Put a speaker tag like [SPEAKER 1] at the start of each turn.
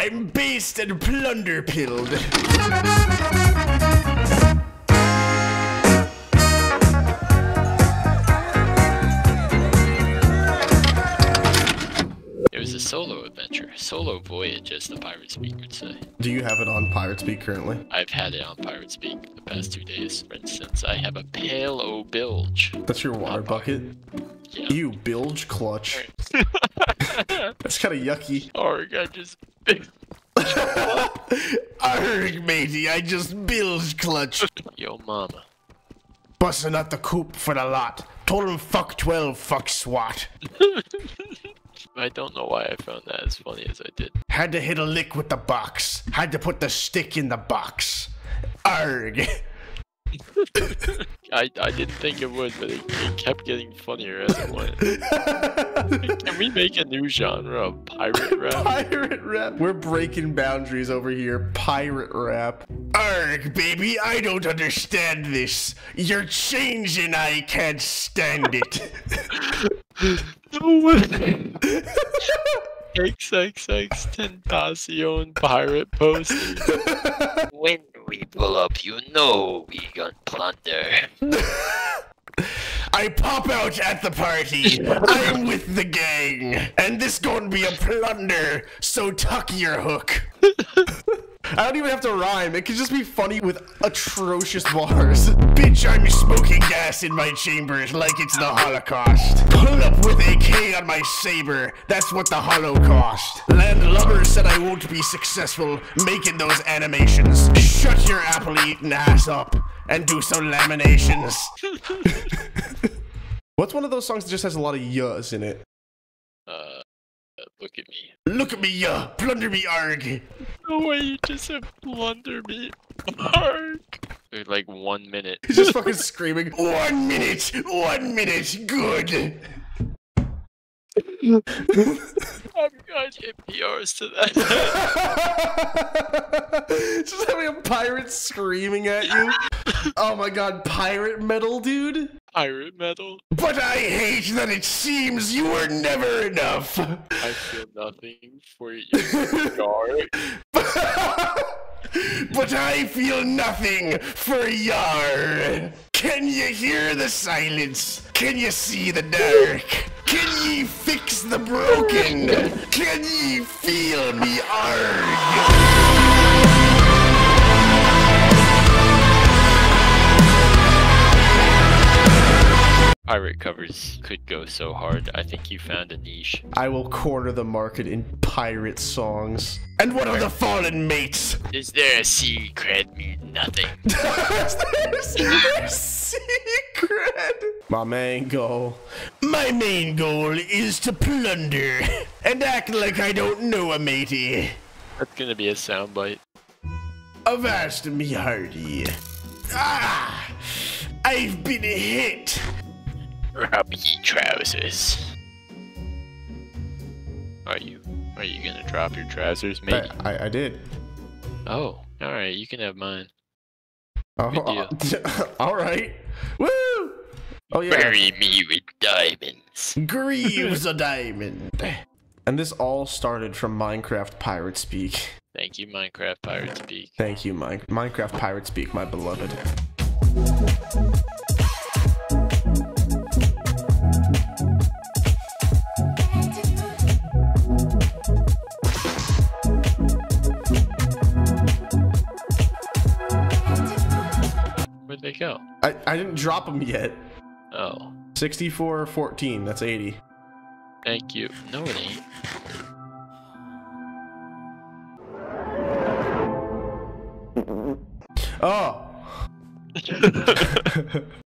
[SPEAKER 1] I'm based and plunder pilled.
[SPEAKER 2] It was a solo adventure, solo voyage, as the pirate speak would say.
[SPEAKER 1] Do you have it on Pirate Speak currently?
[SPEAKER 2] I've had it on Pirate Speak the past two days. For instance, I have a pale o bilge.
[SPEAKER 1] That's your water bucket?
[SPEAKER 2] Yeah.
[SPEAKER 1] You bilge clutch. That's kind of yucky.
[SPEAKER 2] Arg, I just
[SPEAKER 1] Arg, matey, I just bilge clutch.
[SPEAKER 2] Yo, mama.
[SPEAKER 1] Busting out the coop for the lot. Told him fuck 12, fuck SWAT.
[SPEAKER 2] I don't know why I found that as funny as I did.
[SPEAKER 1] Had to hit a lick with the box. Had to put the stick in the box. Arg.
[SPEAKER 2] I, I didn't think it would, but it, it kept getting funnier as it went. Can we make a new genre of pirate rap?
[SPEAKER 1] Pirate rap. We're breaking boundaries over here. Pirate rap. Arg, baby, I don't understand this. You're changing, I can't stand it.
[SPEAKER 2] No way! XXX Tentacion pirate posters. when we pull up, you know we gon' plunder.
[SPEAKER 1] I pop out at the party. I'm with the gang. And this gonna be a plunder, so tuck your hook. I don't even have to rhyme. It could just be funny with atrocious bars. Bitch, I'm smoking gas in my chambers like it's the Holocaust. Pull up with AK on my saber. That's what the Holocaust. Landlubber said I won't be successful making those animations. Shut your apple eating ass up and do some laminations. What's one of those songs that just has a lot of yuhs in it?
[SPEAKER 2] Uh, look at me.
[SPEAKER 1] Look at me, yuh! Plunder me, arg!
[SPEAKER 2] No way, you just said plunder me. Arg. For like one minute.
[SPEAKER 1] He's just fucking screaming. One minute! One minute! Good!
[SPEAKER 2] Oh I'm gonna get PRs to that.
[SPEAKER 1] just having a pirate screaming at you. Oh my god, pirate metal, dude?
[SPEAKER 2] pirate metal.
[SPEAKER 1] But I hate that it seems you were never enough.
[SPEAKER 2] I feel nothing for you, Gar.
[SPEAKER 1] but I feel nothing for Yar. Can you hear the silence? Can you see the dark? Can ye fix the broken? Can ye feel me arg?
[SPEAKER 2] Pirate covers could go so hard. I think you found a niche.
[SPEAKER 1] I will corner the market in pirate songs. And what are the fallen mates?
[SPEAKER 2] Is there a secret? Mean nothing.
[SPEAKER 1] There's secret. My main goal. My main goal is to plunder and act like I don't know a matey.
[SPEAKER 2] That's gonna be a soundbite.
[SPEAKER 1] Avast me hearty. Ah! I've been hit.
[SPEAKER 2] Rub ye trousers. Are you? Are you gonna drop your trousers, maybe?
[SPEAKER 1] I, I, I did.
[SPEAKER 2] Oh, all right. You can have mine.
[SPEAKER 1] Oh,
[SPEAKER 2] Good
[SPEAKER 1] all right. Woo! Oh yeah.
[SPEAKER 2] Bury me with diamonds.
[SPEAKER 1] Grieves a diamond. And this all started from Minecraft Pirate Speak.
[SPEAKER 2] Thank you, Minecraft Pirate Speak.
[SPEAKER 1] Thank you, Mine- Minecraft Pirate Speak, my beloved.
[SPEAKER 2] Where'd they go?
[SPEAKER 1] I, I didn't drop them yet.
[SPEAKER 2] Oh,
[SPEAKER 1] 64 14, that's 80.
[SPEAKER 2] thank you. No, it ain't.
[SPEAKER 1] Oh!